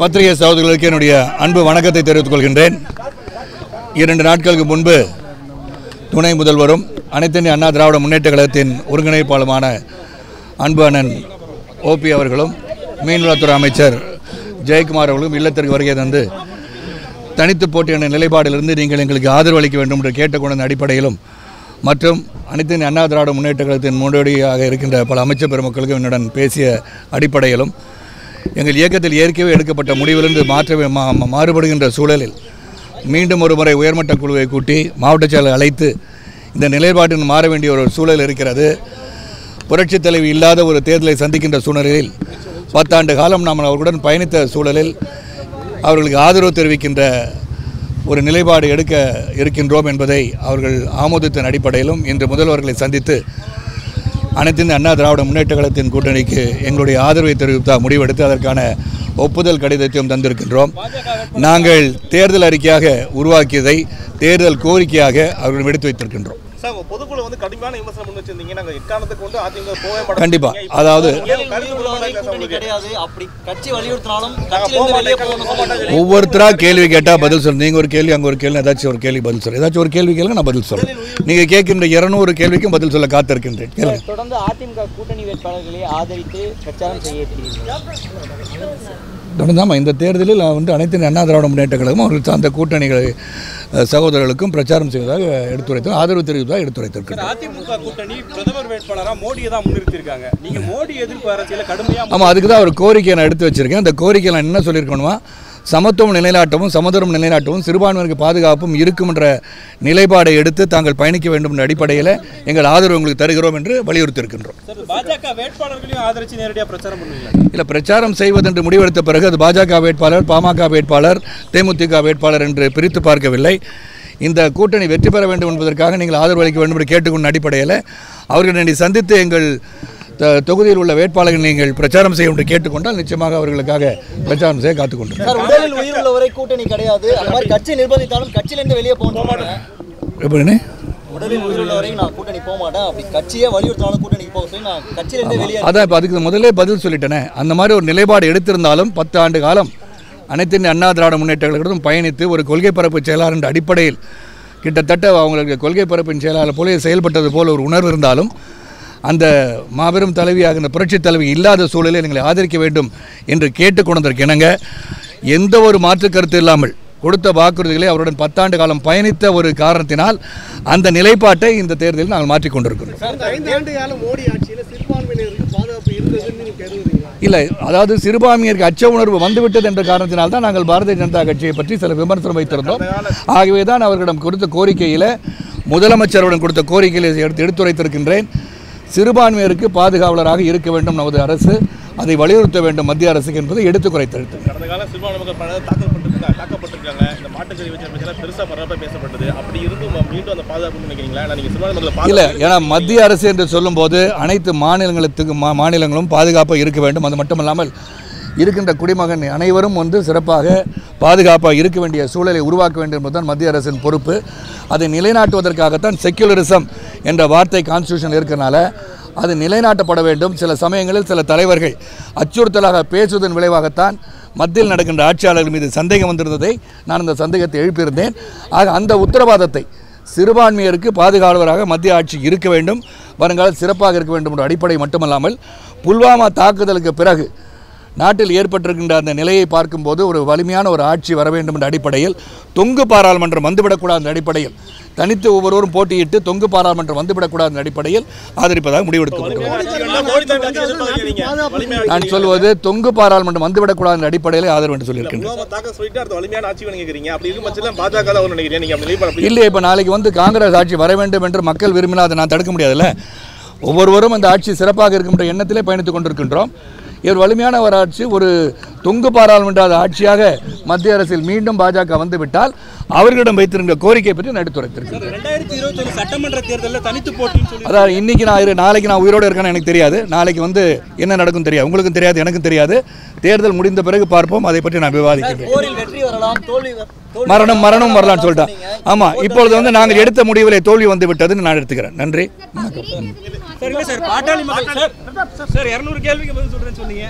பத்திரிகை சகோதரர்களுக்கு என்னுடைய அன்பு வணக்கத்தை தெரிவித்துக் கொள்கின்றேன். இரண்டு நாட்களுக்கு முன்பு துணை முதல்வரும் அனைத்திந்திய அண்ணா திராவிட முன்னேற்ற கழகத்தின் ஒருங்கிணைப்பாளருமான அன்பு அண்ணன் ஓபி அவர்களும் மீன்வளத்துறை அமைச்சர் ஜெயக்குமார் அவர்களும் இல்லத்திற்கு வருகை தந்து தனித்து போட்டியான நிலைப்பாடிலிருந்து நீங்கள் எங்களுக்கு ஆதரவு அளிக்க வேண்டும் என்று கேட்டுக்கொண்ட அடிப்படையிலும் மற்றும் அனைத்து அண்ணா திராவிட முன்னேற்ற கழகத்தின் முன்னோடியாக இருக்கின்ற பல அமைச்சர் பெருமக்களுக்கும் என்னுடன் பேசிய அடிப்படையிலும் எங்கள் இயக்கத்தில் ஏற்கனவே எடுக்கப்பட்ட முடிவிலிருந்து மாற்ற மா- மாறுபடுகின்ற சூழலில் மீண்டும் ஒரு முறை உயர்மட்ட குழுவை கூட்டி மாவட்ட செயலர் அழைத்து இந்த நிலைப்பாட்டில் மாற வேண்டிய ஒரு சூழல் இருக்கிறது. புரட்சித் தலைவி இல்லாத ஒரு தேர்தலை சந்திக்கின்ற சூழ்நிலையில் பத்தாண்டு காலம் நாம் அவர்களுடன் பயணித்த சூழலில் அவர்களுக்கு ஆதரவு தெரிவிக்கின்ற ஒரு நிலைப்பாடு எடுக்க இருக்கின்றோம் என்பதை அவர்கள் ஆமோதித்த அடிப்படையிலும் இன்று முதல்வர்களை சந்தித்து அனைத்து அண்ணா திராவிட முன்னேற்ற கழகத்தின் கூட்டணிக்கு எங்களுடைய ஆதரவை தெரிவித்த முடிவெடுத்து அதற்கான ஒப்புதல் கடிதத்தையும் தந்திருக்கின்றோம். நாங்கள் தேர்தல் அறிக்கையாக உருவாக்கியதை தேர்தல் கோரிக்கையாக அவர்கள் எடுத்து வைத்திருக்கின்றோம். சார் பொதுக்குழு வந்து கடுமையான விமர்சனம் முன் வச்சிருந்தீங்க. நாங்க எக்காரணத்துக்கு கொண்டு அதிமுக போவே மாட்டோம் கண்டிப்பா. நீங்க அதாவது- நீங்க நாங்க சொல்லுங்க. ஒவ்வொருத்தராக கேள்வி கேட்டால் பதில் சொல்லு நீங்கள் ஒரு கேள்வி அங்கே ஒரு கேள்வி ஏதாச்சும் ஒரு கேள்வி பதில் சொல்லு ஏதாச்சும் ஒரு கேள்வி கேளுங்க நான் பதில் சொல்கிறேன் நீங்கள் கேட்கின்ற இருநூறு கேள்விக்கும் பதில் சொல்ல காத்திருக்கின்றேன். தொடர்ந்து அதிமுக கூட்டணி வேட்பாளர்களை ஆதரித்து பிரச்சாரம் செய்ய தொடர்ந்தாமல் இந்த தேர்தலில் வந்து அனைத்து அண்ணா திராவிட முன்னேற்ற கழகம் அவர்கள் சார்ந்த கூட்டணிகளை சகோதரர்களுக்கும் பிரச்சாரம் செய்வதாக எடுத்துரைத்தோம் ஆதரவு தெரிவித்ததாக எடுத்துரைத்திருக்கிறோம் அதிமுக கூட்டணி பிரதமர் வேட்பாளரா மோடியை தான் முன்னிறுத்திருக்காங்க நீங்க மோடி எதிர்ப்பு அரசியல கடுமையா ஆமாம் அதுக்கு தான் ஒரு கோரிக்கையை நான் எடுத்து வச்சிருக்கேன். அந்த கோரிக்கையை நான் என்ன சொல்லியிருக்கணுமா? சமத்துவம் நிலைநாட்டவும் சமதரம் நிலைநாட்டவும் சிறுபான்மையினருக்கு பாதுகாப்பும் இருக்கும் என்ற நிலைப்பாடை எடுத்து தாங்கள் பயணிக்க வேண்டும் என்ற அடிப்படையில் எங்கள் ஆதரவு உங்களுக்கு தருகிறோம் என்று வலியுறுத்தியிருக்கின்றோம். சார் பாஜக வேட்பாளர்களையும் ஆதரிச்சு நேரடியா பிரச்சாரம் பண்ணுவீங்க இல்லை பிரச்சாரம் செய்வதென்று முடிவெடுத்த பிறகு அது பாஜக வேட்பாளர் பாமக வேட்பாளர் தேமுதிக வேட்பாளர் என்று பிரித்து பார்க்கவில்லை. இந்த கூட்டணி வெற்றி பெற வேண்டும் என்பதற்காக நீங்கள் ஆதரவு அளிக்க வேண்டும் என்று கேட்டுக்கொண்ட அடிப்படையில் அவர்களை என்னை சந்தித்து எங்கள் தொகுதியில் உள்ள வேட்பாளர்கள் நீங்கள் பிரச்சாரம் செய்ய என்று கேட்டுக்கொண்டால் நிச்சயமாக அவர்களுக்காக பிரச்சாரம் செய்ய உள்ளவரை கூட்டணி கிடையாது. அந்த மாதிரி கட்சி நிர்பந்தித்தாலும் கட்சியில இருந்து வெளியே போக மாட்டேன். எப்படின்னு உடலில் நான் கூட்டணி போக மாட்டேன். அப்படி கட்சியே வலியுறுத்தினாலும் கூட்டணிக்கு போக சொல்லி நான் வெளியே அதான் இப்போ அதுக்கு முதல்ல பதில் சொல்லிட்டேனே. அந்த மாதிரி ஒரு நிலைப்பாடு எடுத்திருந்தாலும் பத்து ஆண்டு காலம் அனைத்து அண்ணா திராவிட முன்னேற்ற கழகத்துடன் பயணித்து ஒரு கொள்கை பரப்பு செயலாளர் என்ற அடிப்படையில் கிட்டத்தட்ட அவங்களுக்கு கொள்கை பரப்பின் செயலாளர் போல செயல்பட்டது போல ஒரு உணர்வு இருந்தாலும் அந்த மாபெரும் தலைவியாக இந்த புரட்சி தலைவி இல்லாத சூழலில் எங்களை ஆதரிக்க வேண்டும் என்று கேட்டுக்கொண்டதற்கு இணங்க எந்த ஒரு மாற்று கருத்து இல்லாமல் கொடுத்த வாக்குறுதிகளை அவருடன் பத்தாண்டு காலம் பயணித்த ஒரு காரணத்தினால் அந்த நிலைப்பாட்டை இந்த தேர்தலில் நாங்கள் மாற்றிக் கொண்டிருக்கிறோம். கடந்த ஐந்து ஆண்டு காலம் மோடி ஆட்சியில் சிறுபான்மையினருக்கு பாதுகாப்பு இருந்ததுன்னு நீங்க கருதுறீங்களா? இல்லை அதாவது சிறுபான்மையருக்கு அச்ச உணர்வு வந்துவிட்டது என்ற காரணத்தினால் தான் நாங்கள் பாரதிய ஜனதா கட்சியை பற்றி சில விமர்சனம் வைத்திருந்தோம். ஆகவே தான் அவர்களிடம் கொடுத்த கோரிக்கையில் முதலமைச்சருடன் கொடுத்த கோரிக்கையை எடுத்து எடுத்துரைத்திருக்கின்றேன். சிறுபான்மையருக்கு பாதுகாவலராக இருக்க வேண்டும் நமது அரசு. அதை வலியுறுத்த வேண்டும் மத்திய அரசுக்கு என்பதை எடுத்து குறைத்திருக்கிறேன் கடந்த காலம் சிறுபான்மை மக்கள் தாக்கப்பட்டிருக்காங்க தாக்கப்பட்டிருக்காங்க. இந்த மாட்டுக்கறி வச்சு பற்றி பெருசா பரப்ப பேசப்பட்டது. அப்படி இருந்தும் மீண்டும் அந்த பாதுகாப்பு நினைக்கிறீங்களா? இல்ல நீங்க சிறுபான்மை மக்களை இல்லை ஏன்னா மத்திய அரசு என்று சொல்லும்போது அனைத்து மாநிலங்களுக்கு மாநிலங்களும் பாதுகாப்பாக இருக்க வேண்டும். அது மட்டுமல்லாமல் இருக்கின்ற குடிமகன் அனைவரும் வந்து சிறப்பாக பாதுகாப்பாக இருக்க வேண்டிய சூழலை உருவாக்க வேண்டும் என்பதுதான் மத்திய அரசின் பொறுப்பு. அதை நிலைநாட்டுவதற்காகத்தான் செக்யுலரிசம் என்ற வார்த்தை கான்ஸ்டியூஷன் இருக்கிறனால அது நிலைநாட்டப்பட வேண்டும். சில சமயங்களில் சில தலைவர்கள் அச்சுறுத்தலாக பேசுவதன் விளைவாகத்தான் மத்தியில் நடக்கின்ற ஆட்சியாளர்கள் மீது சந்தேகம் வந்திருந்ததை நான் அந்த சந்தேகத்தை எழுப்பியிருந்தேன். ஆக அந்த உத்தரவாதத்தை சிறுபான்மையருக்கு பாதுகாவலராக மத்திய ஆட்சி இருக்க வேண்டும். வருங்காலம் சிறப்பாக இருக்க வேண்டும் என்ற அடிப்படை மட்டுமல்லாமல் புல்வாமா தாக்குதலுக்கு பிறகு நாட்டில் ஏற்பட்டிருக்கின்ற அந்த நிலையை பார்க்கும்போது ஒரு வலிமையான ஒரு ஆட்சி வர வேண்டும் என்ற அடிப்படையில் தொங்கு பாராளுமன்றம் வந்துவிடக்கூடாத அடிப்படையில் தனித்து ஒவ்வொருவரும் போட்டியிட்டு தொங்கு பாராளுமன்றம் வந்துவிடக்கூடாத அடிப்படையில் ஆதரிப்பதாக முடிவெடுக்கப்பட்டுள்ளது மோடி தான் கட்சி எதிர்பார்க்கிறீங்க வலிமையா நான் சொல்வது தொங்கு பாராளுமன்றம் வந்துவிடக்கூடாத அடிப்படையில் ஆதரவு என்று அப்படி இல்லை இப்போ நாளைக்கு வந்து காங்கிரஸ் ஆட்சி வர வேண்டும் என்று மக்கள் விரும்பினால் அதை நான் தடுக்க முடியாதுல்ல. ஒவ்வொருவரும் அந்த ஆட்சி சிறப்பாக இருக்கின்ற எண்ணத்திலே பயணித்துக் கொண்டிருக்கின்றோம். இவர் வலிமையான ஒரு ஆட்சி ஒரு தொங்கு பாராளுமன்ற ஆட்சியாக மத்திய அரசில் மீண்டும் பாஜக வந்துவிட்டால் அவர்களிடம் வைத்திருந்த கோரிக்கை பற்றி நான் எடுத்துரைத்திருக்கிறேன் சட்டமன்ற தேர்தலில் தனித்து சொல்லி அதாவது இன்னைக்கு நான் நாளைக்கு நான் உயிரோடு இருக்கேன்னு எனக்கு தெரியாது. நாளைக்கு வந்து என்ன நடக்கும் தெரியாது. உங்களுக்கும் தெரியாது எனக்கும் தெரியாது. தேர்தல் முடிந்த பிறகு பார்ப்போம். அதை பற்றி நான் விவாதிக்கிறேன். போரில் வெற்றி வர வரலாம் தோல்வி வ- தோல்வி மரணம் மரணம் வரலாம்னு சொல்லிட்டான். ஆமாம் இப்பொழுது வந்து நாங்கள் எடுத்த முடிவில் தோல்வி வந்து விட்டதுன்னு நான் எடுத்துக்கிறேன். நன்றி. வணக்கம் சார் இல்ல சார் பாட்டாளி மக்கள் சார் சார் இரநூறு கேள்விக்கு பதில் சொல்றேன்னு சொன்னீங்க.